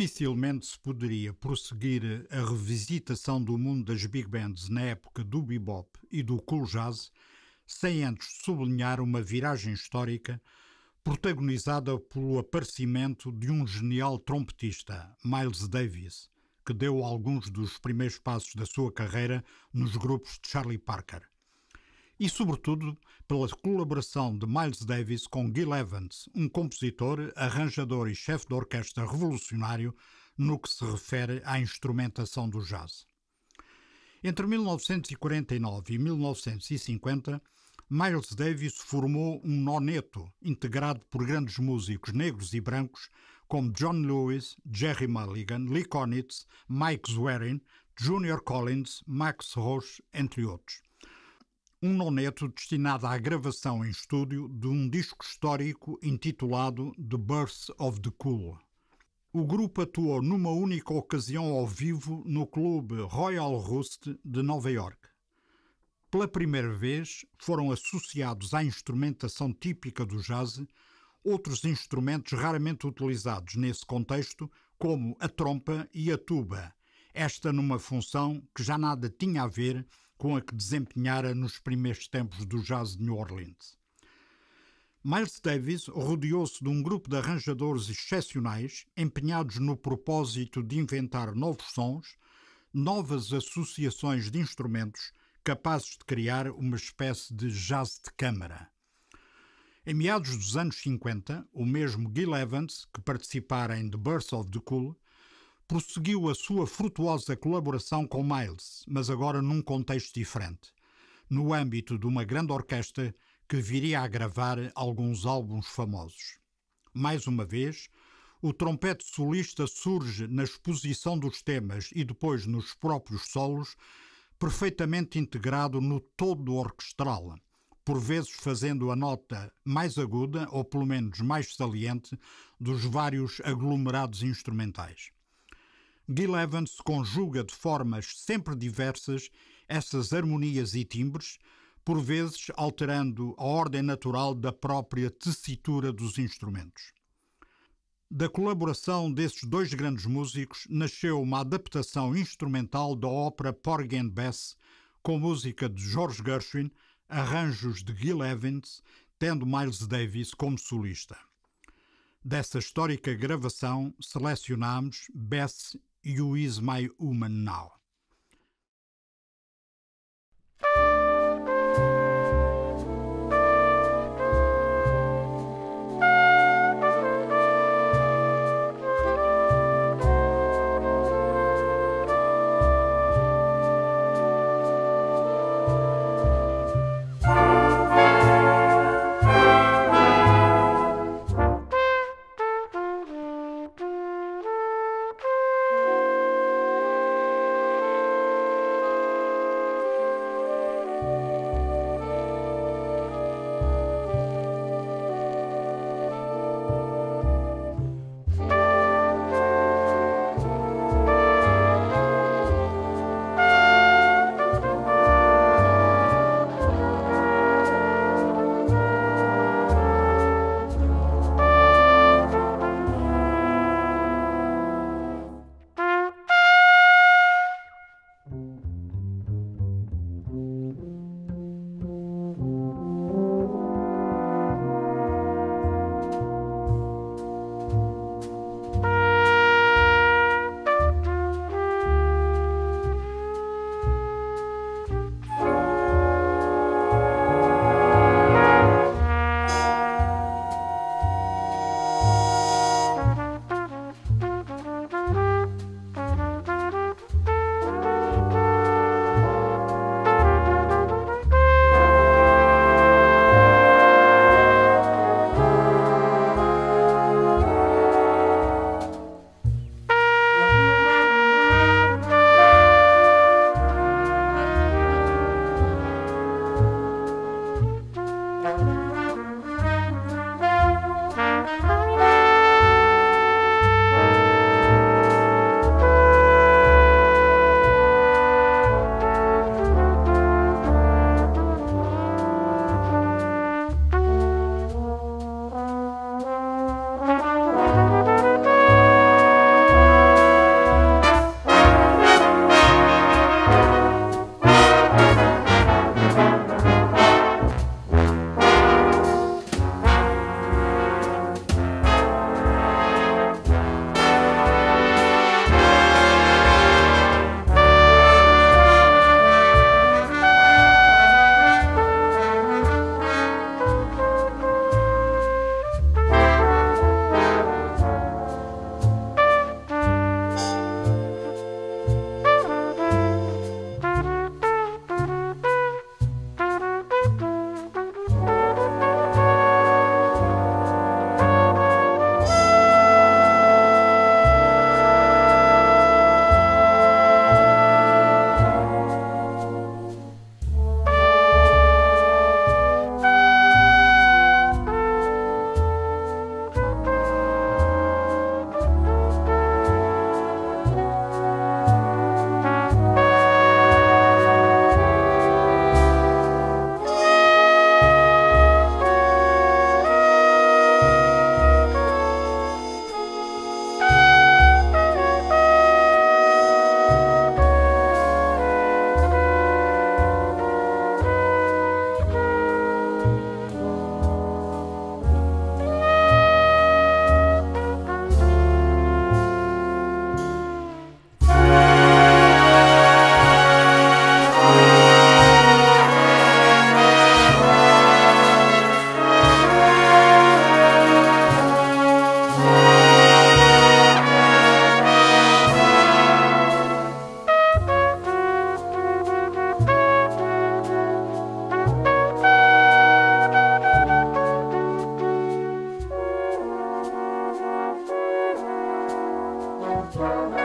Dificilmente se poderia prosseguir a revisitação do mundo das big bands na época do bebop e do cool jazz sem antes sublinhar uma viragem histórica protagonizada pelo aparecimento de um genial trompetista, Miles Davis, que deu alguns dos primeiros passos da sua carreira nos grupos de Charlie Parker. E, sobretudo, pela colaboração de Miles Davis com Gil Evans, um compositor, arranjador e chefe de orquestra revolucionário no que se refere à instrumentação do jazz. Entre 1949 e 1950, Miles Davis formou um noneto integrado por grandes músicos negros e brancos como John Lewis, Jerry Mulligan, Lee Konitz, Mike Zwerin, Junior Collins, Max Roche, entre outros. Um noneto destinado à gravação em estúdio de um disco histórico intitulado The Birth of the Cool. O grupo atuou numa única ocasião ao vivo no clube Royal Roost de Nova York pela primeira vez foram associados à instrumentação típica do jazz outros instrumentos raramente utilizados nesse contexto, como a trompa e a tuba, esta numa função que já nada tinha a ver com a que desempenhara nos primeiros tempos do jazz de New Orleans. Miles Davis rodeou-se de um grupo de arranjadores excepcionais empenhados no propósito de inventar novos sons, novas associações de instrumentos capazes de criar uma espécie de jazz de câmara. Em meados dos anos 50, o mesmo Gil Evans, que participara em The Birth of the Cool, prosseguiu a sua frutuosa colaboração com Miles, mas agora num contexto diferente, no âmbito de uma grande orquestra que viria a gravar alguns álbuns famosos. Mais uma vez, o trompete solista surge na exposição dos temas e depois nos próprios solos perfeitamente integrado no todo orquestral, por vezes fazendo a nota mais aguda ou pelo menos mais saliente dos vários aglomerados instrumentais. Gil Evans conjuga de formas sempre diversas essas harmonias e timbres, por vezes alterando a ordem natural da própria tessitura dos instrumentos. Da colaboração desses dois grandes músicos nasceu uma adaptação instrumental da ópera Porgy and Bess, com música de George Gershwin, arranjos de Gil Evans, tendo Miles Davis como solista. Dessa histórica gravação selecionamos Bess You Is My Woman Now. Música